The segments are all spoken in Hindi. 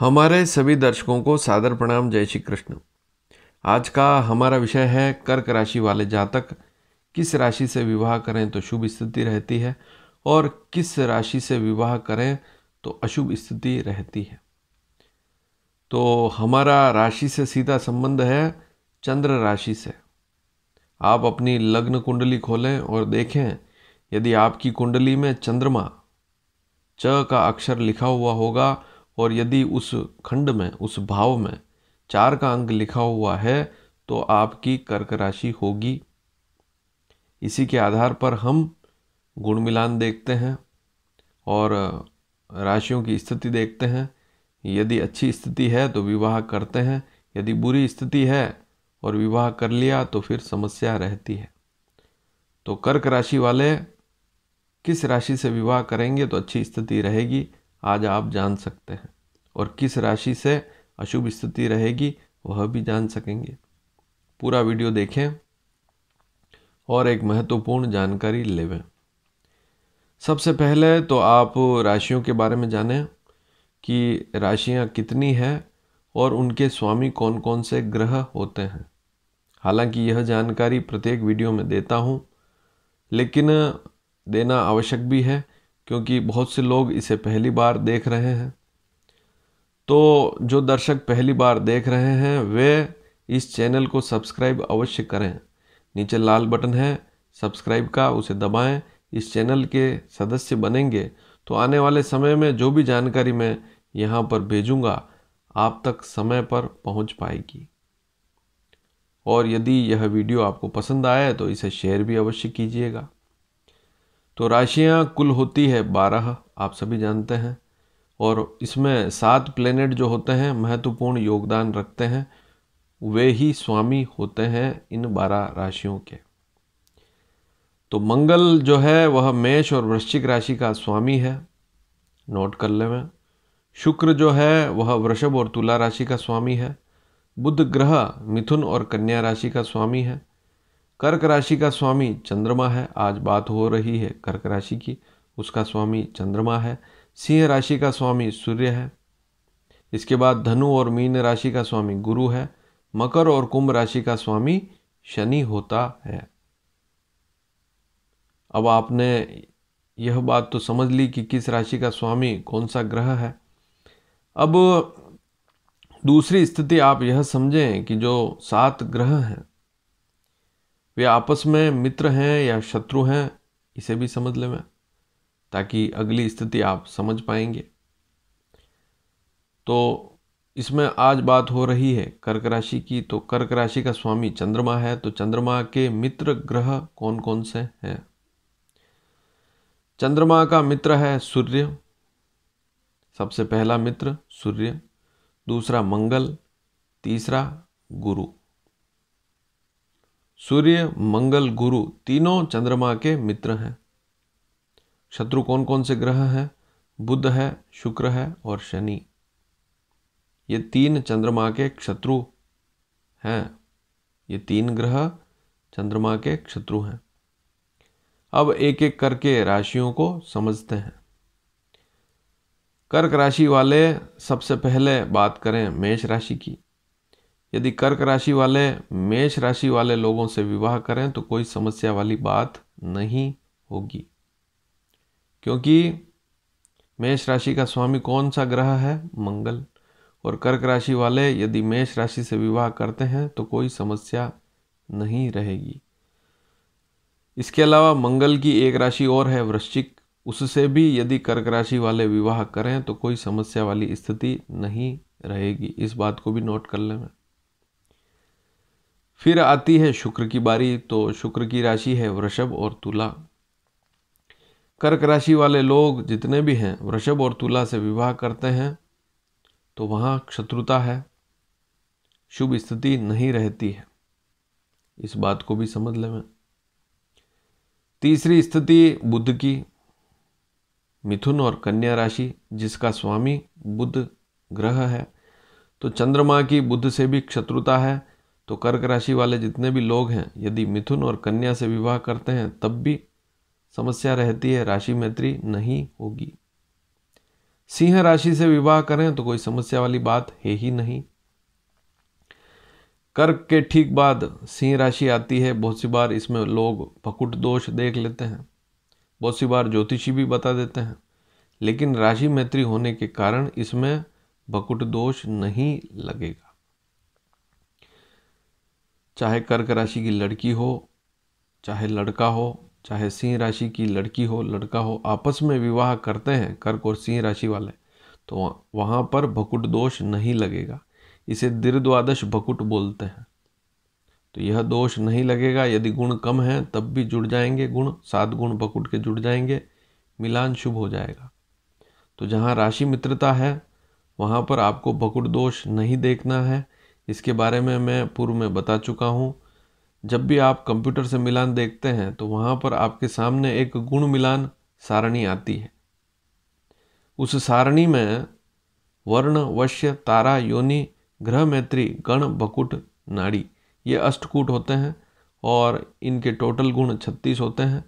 हमारे सभी दर्शकों को सादर प्रणाम, जय श्री कृष्ण। आज का हमारा विषय है, कर्क राशि वाले जातक। किस राशि से विवाह करें तो शुभ स्थिति रहती है और किस राशि से विवाह करें तो अशुभ स्थिति रहती है। तो हमारा राशि से सीधा संबंध है चंद्र राशि से। आप अपनी लग्न कुंडली खोलें और देखें, यदि आपकी कुंडली में चंद्रमा च का अक्षर लिखा हुआ होगा और यदि उस खंड में, उस भाव में चार का अंक लिखा हुआ है तो आपकी कर्क राशि होगी। इसी के आधार पर हम गुण मिलान देखते हैं और राशियों की स्थिति देखते हैं। यदि अच्छी स्थिति है तो विवाह करते हैं। यदि बुरी स्थिति है और विवाह कर लिया तो फिर समस्या रहती है। तो कर्क राशि वाले किस राशि से विवाह करेंगे तो अच्छी स्थिति रहेगी। आज आप जान सकते हैं। और किस राशि से अशुभ स्थिति रहेगी, वह भी जान सकेंगे। पूरा वीडियो देखें और एक महत्वपूर्ण जानकारी लेवें। सबसे पहले तो आप राशियों के बारे में जानें कि राशियाँ कितनी हैं और उनके स्वामी कौन कौन से ग्रह होते हैं। हालाँकि यह जानकारी प्रत्येक वीडियो में देता हूँ, लेकिन देना आवश्यक भी है क्योंकि बहुत से लोग इसे पहली बार देख रहे हैं। तो जो दर्शक पहली बार देख रहे हैं, वे इस चैनल को सब्सक्राइब अवश्य करें। नीचे लाल बटन है, सब्सक्राइब का, उसे दबाएँ। इस चैनल के सदस्य बनेंगे। तो आने वाले समय में जो भी जानकारी मैं यहाँ पर भेजूँगा, आप तक समय पर पहुँच पाएगी। और यदि यह वीडियो आपको पसंद आए तो इसे शेयर भी अवश्य कीजिएगा। तो राशियाँ कुल होती है बारह, आप सभी जानते हैं। और इसमें सात प्लेनेट जो होते हैं, महत्वपूर्ण योगदान रखते हैं। वे ही स्वामी होते हैं इन बारह राशियों के। तो मंगल जो है, वह मेष और वृश्चिक राशि का स्वामी है। नोट कर ले में। शुक्र जो है, वह वृषभ और तुला राशि का स्वामी है। बुध ग्रह मिथुन और कन्या राशि का स्वामी है। कर्क राशि का स्वामी चंद्रमा है, आज बात हो रही है कर्क राशि की, उसका स्वामी चंद्रमा है, सिंह राशि का स्वामी सूर्य है, इसके बाद धनु और मीन राशि का स्वामी गुरु है, मकर और कुंभ राशि का स्वामी शनि होता है। अब आपने यह बात तो समझ ली कि किस राशि का स्वामी कौन सा ग्रह है। अब दूसरी स्थिति आप यह समझें कि जो सात ग्रह हैं वे आपस में मित्र हैं या शत्रु हैं, इसे भी समझ लें ताकि अगली स्थिति आप समझ पाएँगे। तो इसमें आज बात हो रही है कर्क राशि की तो कर्क राशि का स्वामी चंद्रमा है तो चंद्रमा के मित्र ग्रह कौन कौन से हैं? चंद्रमा का मित्र है सूर्य, सबसे पहला मित्र सूर्य, दूसरा मंगल, तीसरा गुरु। सूर्य, मंगल, गुरु तीनों चंद्रमा के मित्र हैं। शत्रु कौन कौन से ग्रह हैं? बुध है, शुक्र है और शनि। ये तीन चंद्रमा के शत्रु हैं। ये तीन ग्रह चंद्रमा के शत्रु हैं। अब एक एक करके राशियों को समझते हैं। कर्क राशि वाले सबसे पहले बात करें मेष राशि की। यदि कर्क राशि वाले, मेष राशि वाले लोगों से विवाह करें तो कोई समस्या वाली बात नहीं होगी। क्योंकि मेष राशि का स्वामी कौन सा ग्रह है? मंगल। और कर्क राशि वाले यदि मेष राशि से विवाह करते हैं तो कोई समस्या नहीं रहेगी। इसके अलावा मंगल की एक राशि और है वृश्चिक। उससे भी यदि कर्क राशि वाले विवाह करें तो कोई समस्या वाली स्थिति नहीं रहेगी। इस बात को भी नोट कर लें। फिर आती है शुक्र की बारी तो शुक्र की राशि है वृषभ और तुला। कर्क राशि वाले लोग जितने भी हैं, वृषभ और तुला से विवाह करते हैं तो वहाँ शत्रुता है, शुभ स्थिति नहीं रहती है। इस बात को भी समझ लें तीसरी स्थिति बुद्ध की, मिथुन और कन्या राशि, जिसका स्वामी बुद्ध ग्रह है तो चंद्रमा की बुद्ध से भी शत्रुता है तो कर्क राशि वाले जितने भी लोग हैं, यदि मिथुन और कन्या से विवाह करते हैं, तब भी समस्या रहती है, राशि मैत्री नहीं होगी। सिंह राशि से विवाह करें तो कोई समस्या वाली बात है ही नहीं। कर्क के ठीक बाद सिंह राशि आती है, बहुत सी बार इसमें लोग भकुट दोष देख लेते हैं, बहुत सी बार ज्योतिषी भी बता देते हैं, लेकिन राशि मैत्री होने के कारण इसमें भकुट दोष नहीं लगेगा। चाहे कर्क राशि की लड़की हो, चाहे लड़का हो, चाहे सिंह राशि की लड़की हो, लड़का हो, आपस में विवाह करते हैं कर्क और सिंह राशि वाले तो वहाँ पर भकुट दोष नहीं लगेगा। इसे द्वादश भकुट बोलते हैं। तो यह दोष नहीं लगेगा। यदि गुण कम है, तब भी जुड़ जाएँगे गुण, सात गुण भकुट के जुड़ जाएँगे, मिलान शुभ हो जाएगा। तो जहाँ राशि मित्रता है, वहाँ पर आपको भकुट दोष नहीं देखना है। इसके बारे में मैं पूर्व में बता चुका हूँ। जब भी आप कंप्यूटर से मिलान देखते हैं तो वहाँ पर आपके सामने एक गुण मिलान सारणी आती है। उस सारणी में वर्ण, वश्य, तारा, योनि, ग्रह, मैत्री, गण, बकुट, नाड़ी, ये अष्टकूट होते हैं और इनके टोटल गुण छत्तीस होते हैं।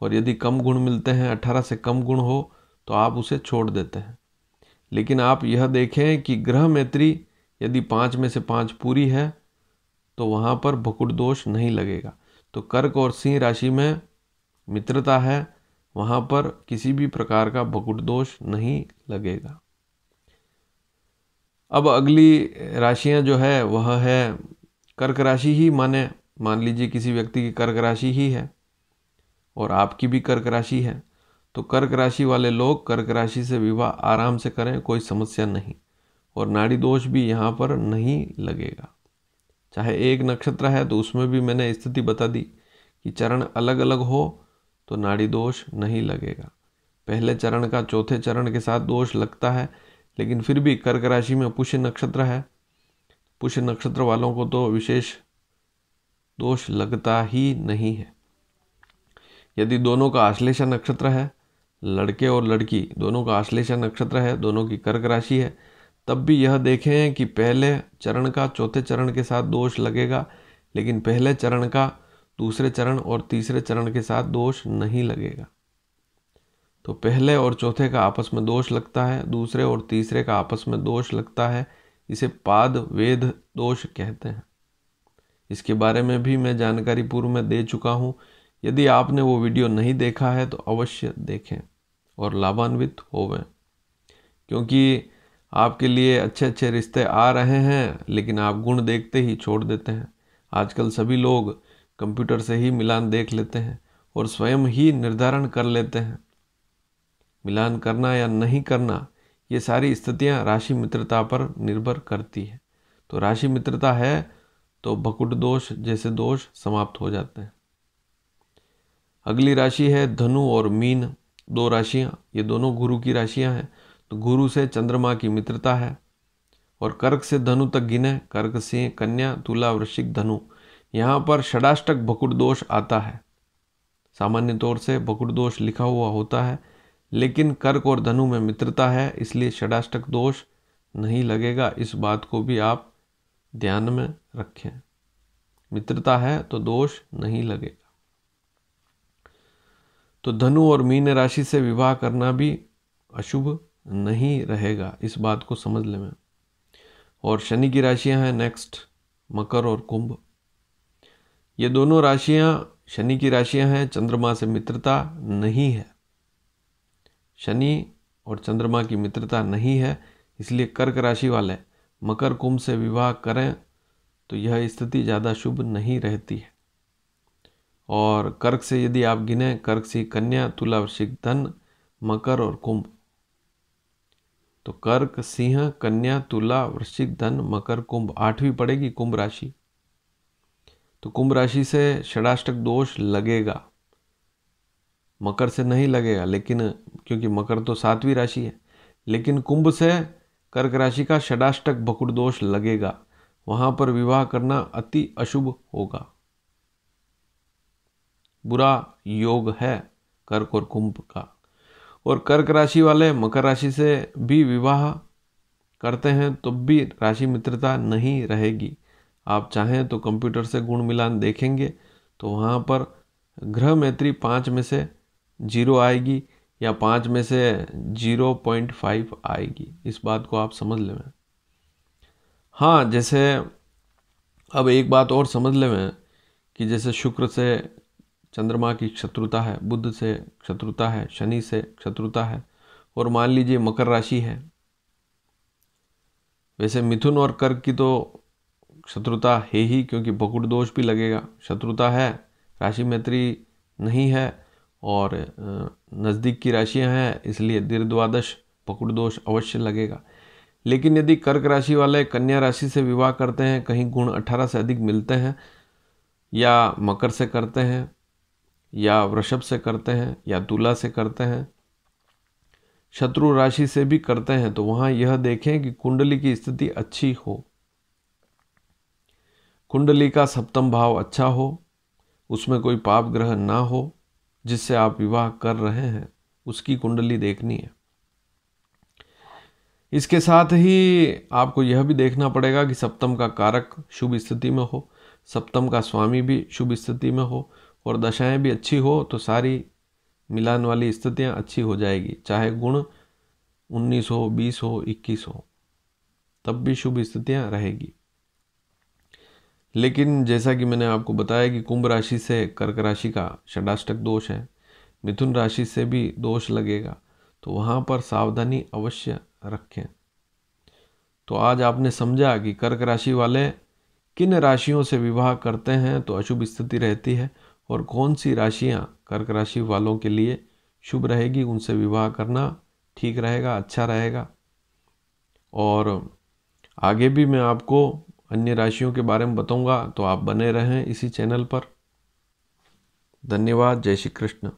और यदि कम गुण मिलते हैं, अठारह से कम गुण हो तो आप उसे छोड़ देते हैं। लेकिन आप यह देखें कि ग्रह, मैत्री यदि पाँच में से पाँच पूरी है तो वहाँ पर भकुट दोष नहीं लगेगा। तो कर्क और सिंह राशि में मित्रता है, वहाँ पर किसी भी प्रकार का भकुट दोष नहीं लगेगा। अब अगली राशियाँ जो है, वह है कर्क राशि ही, माने मान लीजिए किसी व्यक्ति की कर्क राशि ही है और आपकी भी कर्क राशि है तो कर्क राशि वाले लोग कर्क राशि से विवाह आराम से करें, कोई समस्या नहीं। और नाड़ी दोष भी यहाँ पर नहीं लगेगा। चाहे एक नक्षत्र है तो उसमें भी मैंने स्थिति बता दी कि चरण अलग अलग हो तो नाड़ी दोष नहीं लगेगा। पहले चरण का चौथे चरण के साथ दोष लगता है, लेकिन फिर भी कर्क राशि में पुष्य नक्षत्र है। पुष्य नक्षत्र वालों को तो विशेष दोष लगता ही नहीं है। यदि दोनों का आश्लेषा नक्षत्र है, लड़के और लड़की, दोनों का आश्लेषा नक्षत्र है, दोनों की कर्क राशि है तब भी यह देखें कि पहले चरण का चौथे चरण के साथ दोष लगेगा, लेकिन पहले चरण का, दूसरे चरण और तीसरे चरण के साथ दोष नहीं लगेगा। तो पहले और चौथे का आपस में दोष लगता है, दूसरे और तीसरे का आपस में दोष लगता है, इसे पाद वेद दोष कहते हैं। इसके बारे में भी मैं जानकारी पूर्व में दे चुका हूँ। यदि आपने वो वीडियो नहीं देखा है तो अवश्य देखें और लाभान्वित होवें, क्योंकि आपके लिए अच्छे अच्छे रिश्ते आ रहे हैं, लेकिन आप गुण देखते ही छोड़ देते हैं। आजकल सभी लोग कंप्यूटर से ही मिलान देख लेते हैं और स्वयं ही निर्धारण कर लेते हैं। मिलान करना या नहीं करना, ये सारी स्थितियाँ राशि मित्रता पर निर्भर करती है। तो राशि मित्रता है तो भकुट दोष जैसे दोष समाप्त हो जाते हैं। अगली राशि है धनु और मीन, दो राशियाँ, ये दोनों गुरु की राशियाँ हैं। तो गुरु से चंद्रमा की मित्रता है और कर्क से धनु तक गिने, कर्क सिंह कन्या, तुला, वृश्चिक धनु। यहाँ पर षडाष्टक भकुट दोष आता है। सामान्य तौर से भकुट दोष लिखा हुआ होता है, लेकिन कर्क और धनु में मित्रता है, इसलिए षडाष्टक दोष नहीं लगेगा। इस बात को भी आप ध्यान में रखें। मित्रता है तो दोष नहीं लगेगा। तो धनु और मीन राशि से विवाह करना भी अशुभ नहीं रहेगा। इस बात को समझ लें और शनि की राशियाँ हैं नेक्स्ट मकर और कुंभ। ये दोनों राशियाँ, शनि की राशियाँ हैं, चंद्रमा से मित्रता नहीं है। शनि और चंद्रमा की मित्रता नहीं है, इसलिए कर्क राशि वाले मकर कुंभ से विवाह करें तो यह स्थिति ज़्यादा शुभ नहीं रहती है। और कर्क से यदि आप गिने, कर्क से कन्या तुला वृश्चिक धन, मकर और कुंभ। तो कर्क, सिंह, कन्या, तुला, वृश्चिक, धन, मकर, कुंभ, आठवीं पड़ेगी कुंभ राशि। तो कुंभ राशि से षडाष्टक दोष लगेगा। मकर से नहीं लगेगा, लेकिन क्योंकि मकर तो सातवीं राशि है, लेकिन कुंभ से कर्क राशि का षडाष्टक बकुड़ दोष लगेगा। वहाँ पर विवाह करना अति अशुभ होगा। बुरा योग है कर्क और कुंभ का। और कर्क राशि वाले मकर राशि से भी विवाह करते हैं तो भी राशि मित्रता नहीं रहेगी। आप चाहें तो कंप्यूटर से गुण मिलान देखेंगे तो वहाँ पर ग्रह मैत्री पाँच में से ज़ीरो आएगी या पाँच में से ज़ीरो पॉइंट फाइव आएगी। इस बात को आप समझ लें। हाँ जैसे अब एक बात और समझ लें कि जैसे शुक्र से चंद्रमा की शत्रुता है बुद्ध से शत्रुता है, शनि से शत्रुता है और मान लीजिए मकर राशि है। वैसे मिथुन और कर्क की तो शत्रुता है ही क्योंकि बकुट दोष भी लगेगा। शत्रुता है, राशि मैत्री नहीं है और नज़दीक की राशियाँ हैं, इसलिए दीर्घद्वादश बकुट दोष अवश्य लगेगा। लेकिन यदि कर्क राशि वाले कन्या राशि से विवाह करते हैं, कहीं गुण 18 से अधिक मिलते हैं या मकर से करते हैं या वृषभ से करते हैं, या तुला से करते हैं, शत्रु राशि से भी करते हैं तो वहाँ यह देखें कि कुंडली की स्थिति अच्छी हो। कुंडली का सप्तम भाव अच्छा हो, उसमें कोई पाप ग्रह ना हो, जिससे आप विवाह कर रहे हैं, उसकी कुंडली देखनी है। इसके साथ ही आपको यह भी देखना पड़ेगा कि सप्तम का कारक शुभ स्थिति में हो, सप्तम का स्वामी भी शुभ स्थिति में हो और दशाएँ भी अच्छी हो तो सारी मिलान वाली स्थितियाँ अच्छी हो जाएगी। चाहे गुण 19 हो 20 हो 21 हो, तब भी शुभ स्थितियाँ रहेगी। लेकिन जैसा कि मैंने आपको बताया कि कुंभ राशि से कर्क राशि का षडाष्टक दोष है, मिथुन राशि से भी दोष लगेगा तो वहाँ पर सावधानी अवश्य रखें। तो आज आपने समझा कि कर्क राशि वाले किन राशियों से विवाह करते हैं तो अशुभ स्थिति रहती है और कौन सी राशियाँ कर्क राशि वालों के लिए शुभ रहेगी, उनसे विवाह करना ठीक रहेगा अच्छा रहेगा? और आगे भी मैं आपको अन्य राशियों के बारे में बताऊँगा तो आप बने रहें इसी चैनल पर। धन्यवाद, जय श्री कृष्ण।